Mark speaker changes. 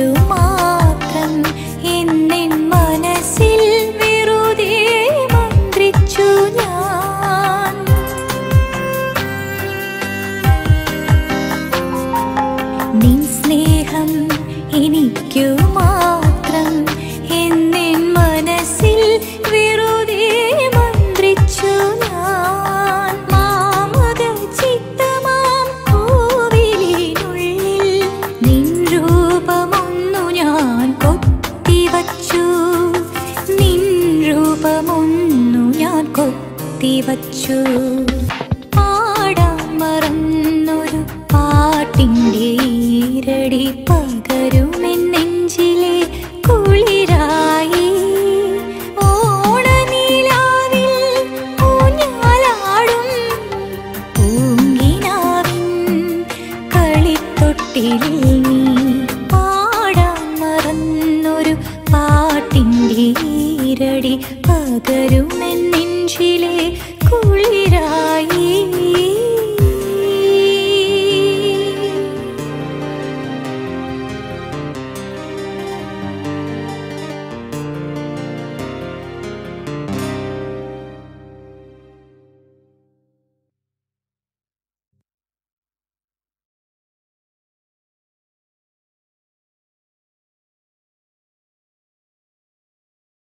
Speaker 1: You. more. വച്ചു. പാടാൻ മറന്നൊരു പാട്ടിന്റെ ഈരടി പകരുമെന്നെഞ്ചിലെ കുളിരായി. പാട്ടിന്റെ ഈരടി പകരുമെന്നിൻ